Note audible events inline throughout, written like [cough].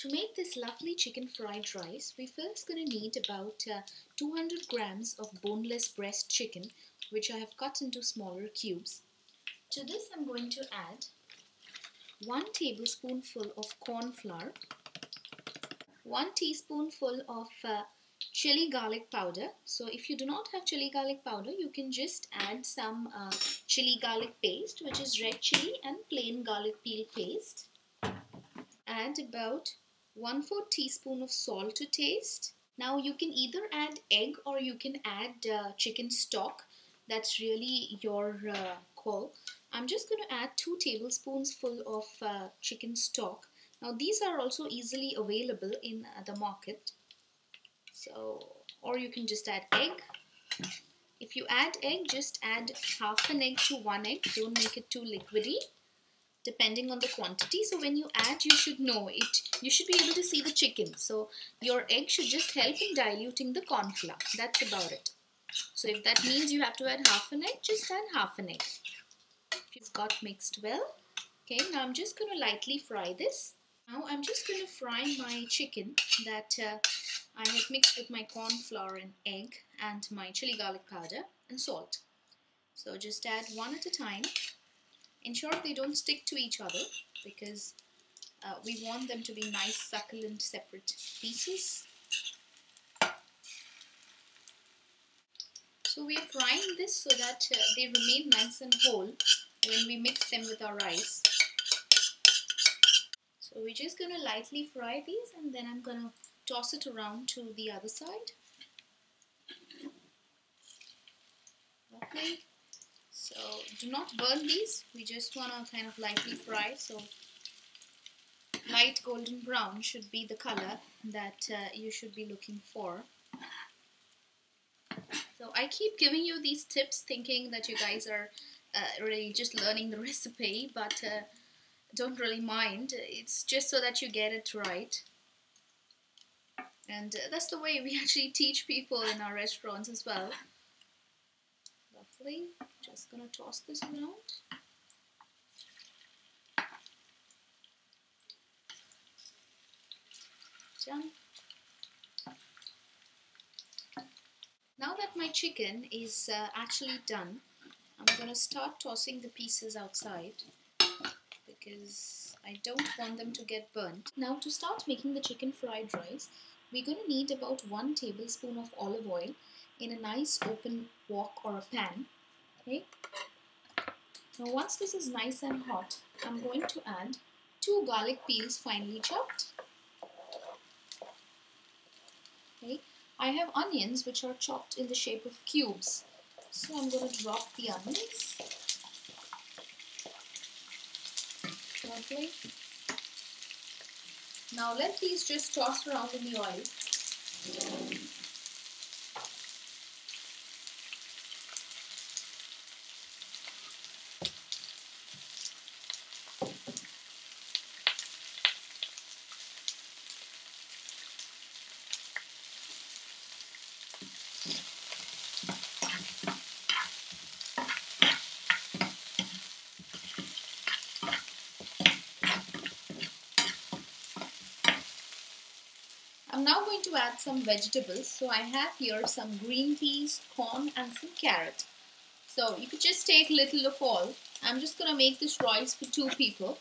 To make this lovely chicken fried rice, we're first going to need about uh, 200 grams of boneless breast chicken, which I have cut into smaller cubes. To this, I'm going to add 1 tablespoonful of corn flour, 1 teaspoonful of uh, chili garlic powder. So if you do not have chili garlic powder, you can just add some uh, chili garlic paste, which is red chili and plain garlic peel paste. Add about 1 4 teaspoon of salt to taste. Now you can either add egg or you can add uh, chicken stock. That's really your uh, call. I'm just going to add 2 tablespoons full of uh, chicken stock. Now these are also easily available in uh, the market. So, or you can just add egg. If you add egg, just add half an egg to one egg. Don't make it too liquidy depending on the quantity. So when you add, you should know it. You should be able to see the chicken. So your egg should just help in diluting the corn flour. That's about it. So if that means you have to add half an egg, just add half an egg. If you've got mixed well. Okay, now I'm just going to lightly fry this. Now I'm just going to fry my chicken that uh, I had mixed with my corn flour and egg and my chili garlic powder and salt. So just add one at a time Ensure they don't stick to each other because uh, we want them to be nice succulent separate pieces. So we are frying this so that uh, they remain nice and whole when we mix them with our rice. So we're just going to lightly fry these and then I'm going to toss it around to the other side. Okay. So do not burn these. We just want to kind of lightly fry. So light golden brown should be the color that uh, you should be looking for. So I keep giving you these tips thinking that you guys are uh, really just learning the [laughs] recipe, but uh, don't really mind. It's just so that you get it right. And uh, that's the way we [laughs] actually teach people in our restaurants as well. Lovely. Just gonna toss this around. Done. Now that my chicken is uh, actually done, I'm gonna start tossing the pieces outside because I don't want them to get burnt. Now to start making the chicken fried rice, we're going to need about 1 tablespoon of olive oil in a nice open wok or a pan. Okay. Now once this is nice and hot, I'm going to add two garlic peels finely chopped. Okay. I have onions which are chopped in the shape of cubes. So I'm going to drop the onions. Lovely. Now let these just toss around in the oil. Now I'm going to add some vegetables. So I have here some green peas, corn and some carrot. So you could just take a little of all. I'm just going to make this rice for two people.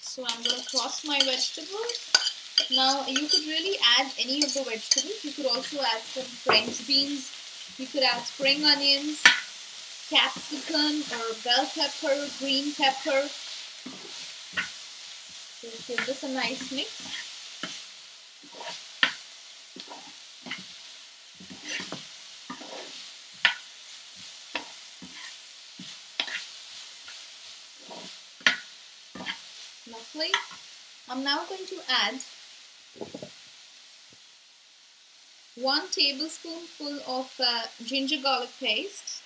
So I'm going to cross my vegetables. Now you could really add any of the vegetables. You could also add some French beans. You could add spring onions, capsicum or bell pepper, green pepper, give this a nice mix. Lovely. I'm now going to add one tablespoonful of uh, ginger garlic paste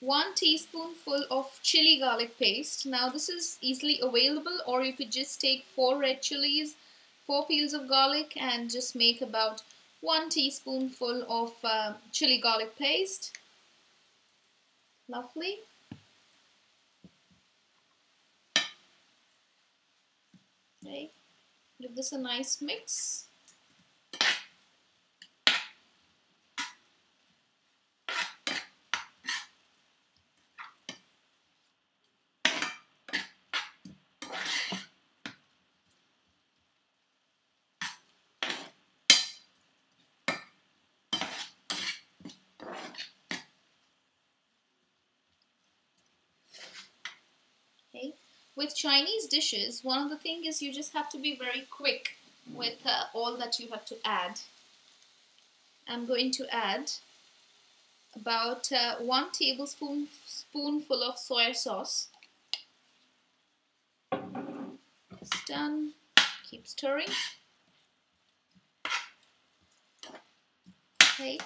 1 teaspoonful of chili garlic paste. Now this is easily available or you could just take 4 red chilies, 4 peels of garlic and just make about 1 teaspoonful of uh, chili garlic paste. Lovely. Okay, give this a nice mix. Okay, with Chinese dishes, one of the things is you just have to be very quick with uh, all that you have to add. I'm going to add about uh, one tablespoon spoonful of soy sauce. It's done. Keep stirring. Okay.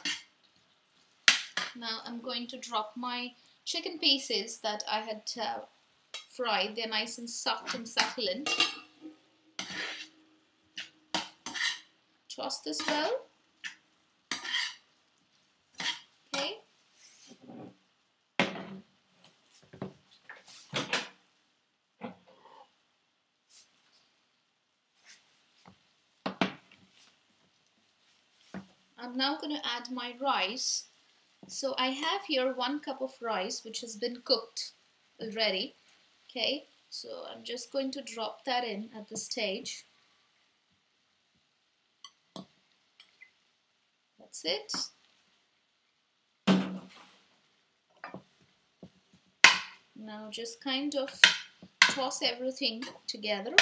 Now I'm going to drop my chicken pieces that I had uh, fried. They're nice and soft and succulent. Toss this well. Okay. I'm now going to add my rice. So I have here one cup of rice which has been cooked already okay so I'm just going to drop that in at this stage. That's it. Now just kind of toss everything together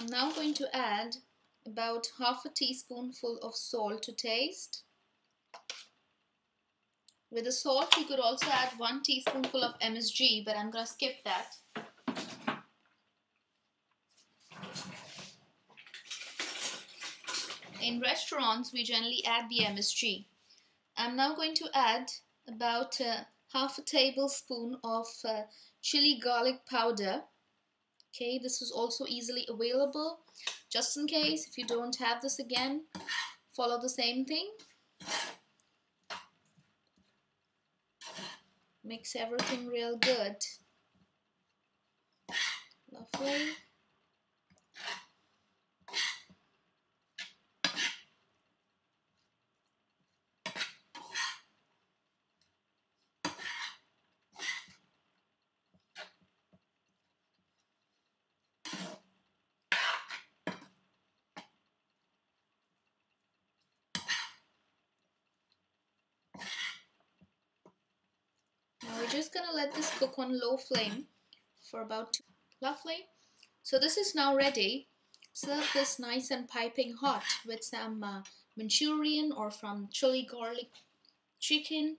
I'm now going to add about half a teaspoonful of salt to taste. With the salt, you could also add one teaspoonful of MSG, but I'm going to skip that. In restaurants, we generally add the MSG. I'm now going to add about uh, half a tablespoon of uh, chili garlic powder okay this is also easily available. Just in case if you don't have this again follow the same thing. Mix everything real good. Lovely just gonna let this cook on low flame for about two. Lovely. So this is now ready. Serve this nice and piping hot with some uh, Manchurian or from chili garlic chicken.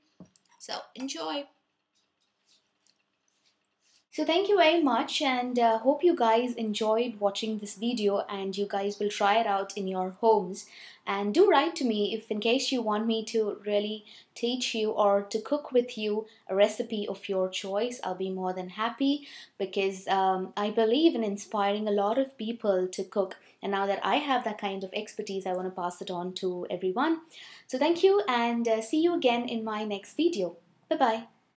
So enjoy. So thank you very much and uh, hope you guys enjoyed watching this video and you guys will try it out in your homes. And do write to me if in case you want me to really teach you or to cook with you a recipe of your choice I'll be more than happy because um, I believe in inspiring a lot of people to cook. And now that I have that kind of expertise I want to pass it on to everyone. So thank you and uh, see you again in my next video. Bye bye